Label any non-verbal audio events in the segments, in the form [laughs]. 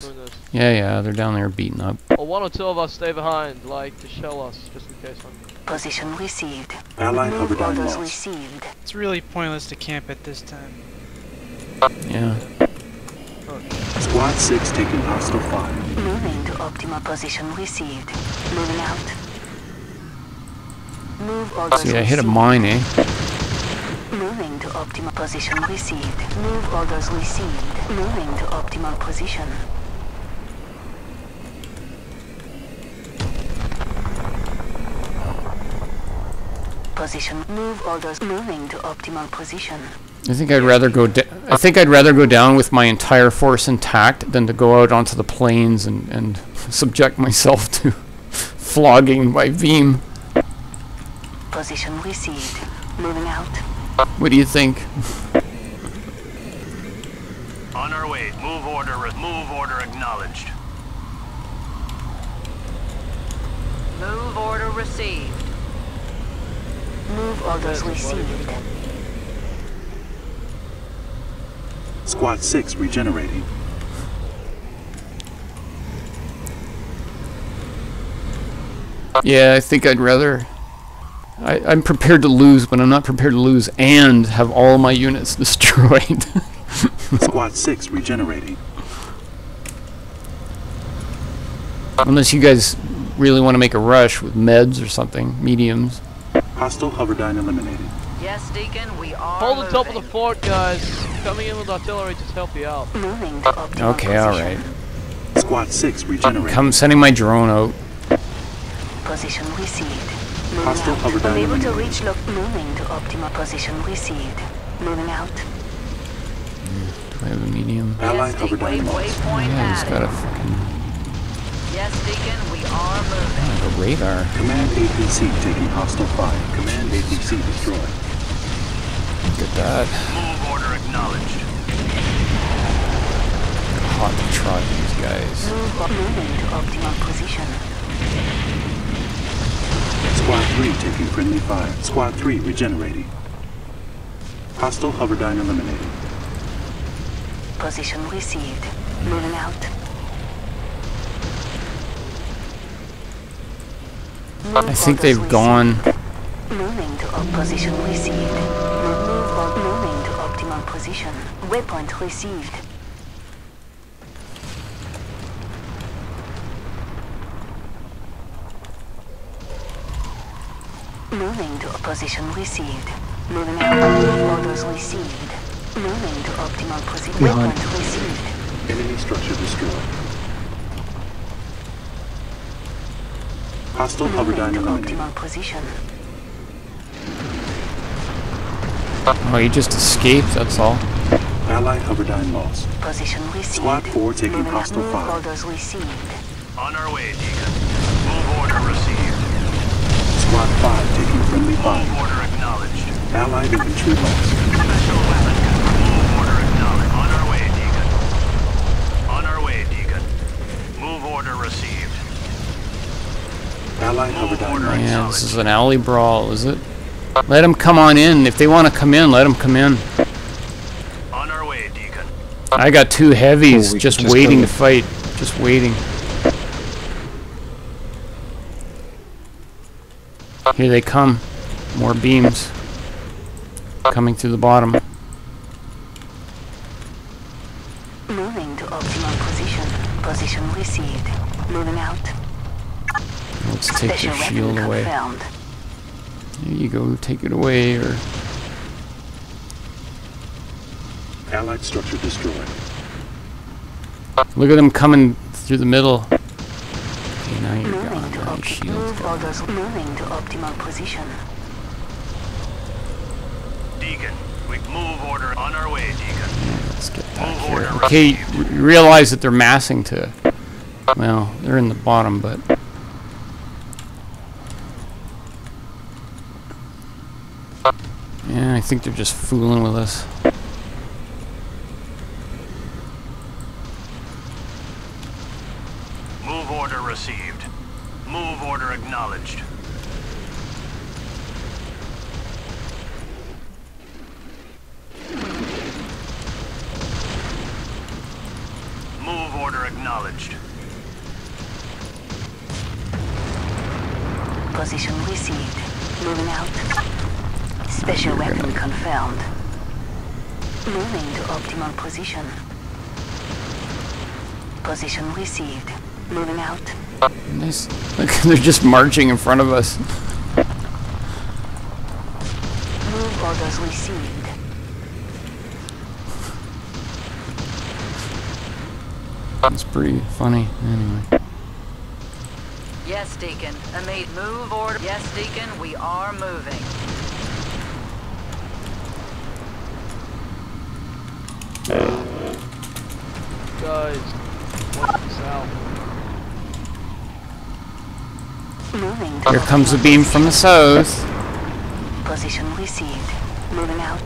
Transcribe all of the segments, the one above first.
doing this. Yeah, yeah, they're down there beating up. Or one or two of us stay behind, like, to shell us, just in case. I'm... Position received. Allied Move orders received. It's really pointless to camp at this time. Yeah. Squad 6 taking hostile fire. Moving to optimal position received. Moving out. Move orders See, I hit a mine, eh? Moving to optimal position received. Move orders received. Moving to optimal position. Position. Move orders. Moving to optimal position. I think I'd rather go. Da- I think I'd rather go down with my entire force intact than to go out onto the plains and and [laughs] subject myself to [laughs] flogging by Veem. Position received. Moving out. What do you think? On our way. Move order. Move order acknowledged. Move order received. Move orders received. Squad 6 regenerating. Yeah, I think I'd rather. I, I'm prepared to lose, but I'm not prepared to lose and have all my units [laughs] destroyed. [laughs] Squad 6 regenerating. Unless you guys really want to make a rush with meds or something, mediums. Hostile Hoverdyne eliminated. Yes, Deacon, we are Hold the top of the moving. fort, guys. Coming in with artillery to help you out. Moving Okay, alright. position. right. Squad 6 regenerating. Come sending my drone out. Position received. Moving Hostile out. Hoverdyne Unable to reach lock. Moving to optimal position received. Moving out. Hmm, do I have a medium? Allied Yes, Deacon, Hoverdyne Yeah, he's got a fucking Yes, Deacon, we are moving. like a radar. Command APC taking hostile fire. Command APC destroyed. Look at that. Move order acknowledged. Hot to trot these guys. Move o- moving to optimal position. Squad 3 taking friendly fire. Squad 3 regenerating. Hostile Hoverdyne eliminated. Position received. Moving out. I think they've gone. Moving to op position received. Move, move on. Moving to optimal position. Waypoint received. Moving to position received. Moving out. Move orders received. Moving to optimal position. Behind. Waypoint received. Enemy structure destroyed. Hostile Moving Hoverdyne to eliminated. position. Oh, he just escaped, that's all. Allied Hoverdyne lost. Position received. Squad 4 taking Moving hostile Move fire. orders received. On our way, Deacon. Move order received. Squad 5 taking friendly Move fire. order acknowledged. Allied infantry lost. Yeah, this is an alley brawl, is it? Let them come on in. If they want to come in, let them come in. On our way, Deacon. I got two heavies Oh, just just waiting to fight. Just waiting. Here they come. More beams. Coming through the bottom. Moving to optimal position. Position received. Moving out. Let's take Special their shield away. confirmed. Here you go, take it away, or Allied structure destroyed. look at them coming through the middle. Okay, now you're Moving gone. to Now your optimal. shield's Move gone. orders. Moving to optimal position. Deacon. We move order. On our way, Deacon. Let's get back Move here. order Okay, realize that they're massing to. Well, they're in the bottom, but. Yeah, I think they're just fooling with us. Move order received. Move order acknowledged. Move order acknowledged. acknowledged. Position received. Moving out. Special weapon confirmed. Moving to optimal position. Position received. Moving out. Nice. [laughs] Look, they're just marching in front of us. Move orders received. It's pretty funny. Anyway. Yes, Deacon. Immediate move order. Yes, Deacon, we are moving. Guys, watch this out. Moving Here comes the beam from the south. Position received. Moving out.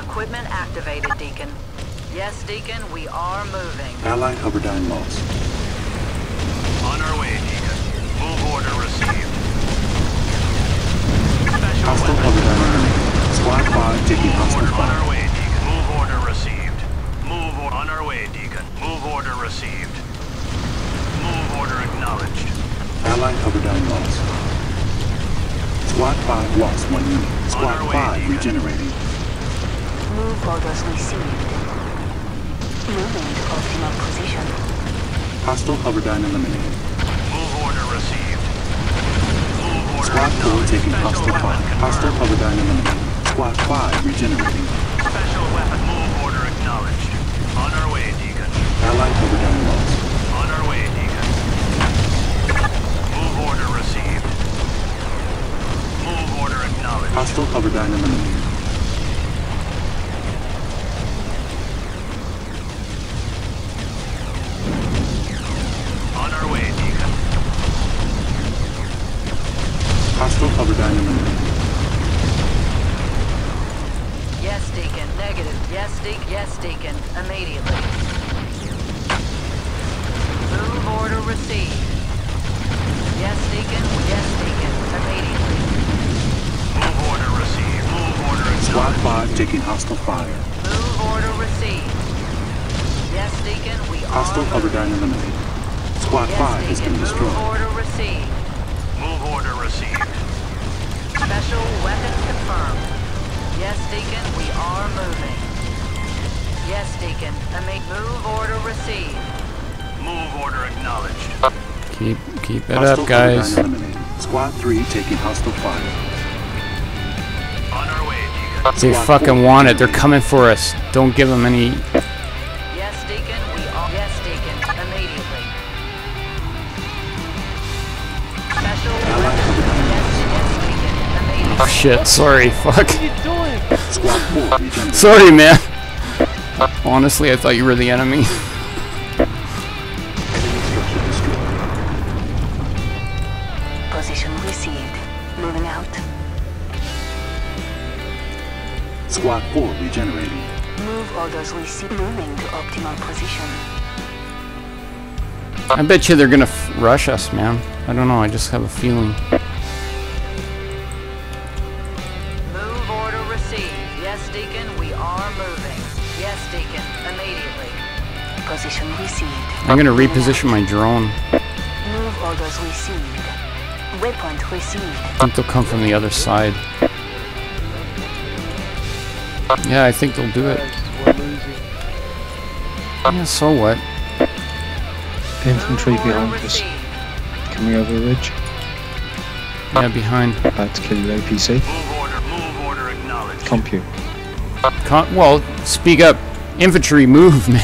Equipment activated, Deacon. Yes, Deacon, we are moving. Allied Hoverdyne lost. On our way, Deacon. Move order received. Special Hostile weapons Hoverdyne Squad 5 taking Move hostile order fire. On our way, Deacon. Move order received. Move order acknowledged. Allied Hoverdyne lost. Squad 5 lost one unit. Squad our way, 5 Deacon. regenerating. Move orders received. Moving to optimal position. Hostile Hoverdyne eliminated. Move order received. Move order Squad 4 acknowledged. taking hostile weapon fire. Hostile confirmed. Hoverdyne eliminated. Squad 5 regenerating. Special Allied Hoverdyne lost. On our way, Deacon. Move order received. Move order acknowledged. Hostile Hoverdyne eliminated. On our way, Deacon. Hostile Hoverdyne eliminated. Yes, Deacon. Negative. Yes, Deacon. Yes, Deacon. Immediately. Taking hostile fire. Move order received. Yes, Deacon. We Hostile are Hoverdyne moving. eliminated. Squad Yes, 5 has Deacon. been Move order received. Move order received. Special weapons confirmed. Yes, Deacon, we are moving. Yes, Deacon. Imme- move order received. Move order acknowledged. Keep keep it Hostile up, guys. Hoverdyne eliminated. Squad 3 taking hostile fire. They fucking want it. They're coming for us. Don't give them any. Yes, Deacon, we are. Yes, Deacon, immediately. Special Allied weapons. Hoverdyne Yes, yes, Deacon, immediately. Oh shit! Sorry. [laughs] Fuck. What are you doing? Squad 4 regenerating. Sorry, man. Honestly, I thought you were the enemy. Enemy structure destroyed. Position received. Moving out. Squad 4 regenerating. Move orders received. Moving to optimal position. I bet you they're gonna f- rush us, man. I don't know. I just have a feeling. Move order received. Yes, Deacon, we are moving. Yes, Deacon, immediately. Position received. I'm gonna reposition my drone. Move orders received. Waypoint received. I think they'll come from the other side. Yeah, I think they'll do it. Guys, we're losing. Yeah, so what? Infantry behind us, received. coming over the ridge, Yeah, behind. about to kill your APC. Move order. Move order acknowledged. Compu. Con- well, speak up. Infantry, move, [laughs] man.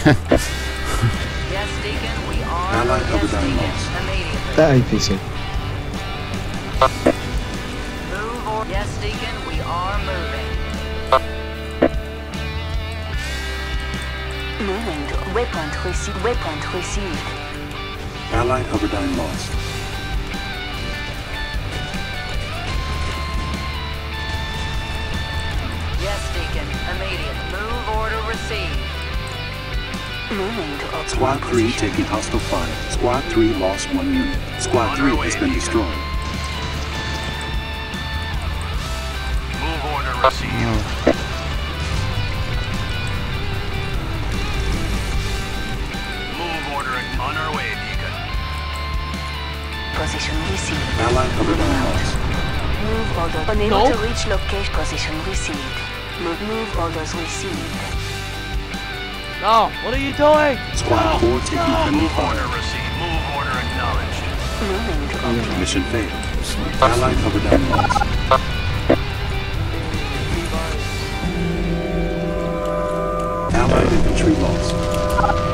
Yes, Deacon, we are. Allied yes, Deacon, That APC. Move or yes, Deacon, we are moving. Waypoint received. Waypoint received. Allied Hoverdyne lost. Yes, Deacon, immediate. Move order received. Moving to optimal Squad 3 position. taking hostile fire. Squad 3 lost one unit. Squad 3 has been destroyed. Move order received. Order. Unable No. to reach location position received. Move, move orders received. No, what are you doing? Squad 4 taking ah. friendly Move order received. Move order acknowledged. Moving to optimal. Mission failed. Allied Hoverdyne lost. Allied infantry lost.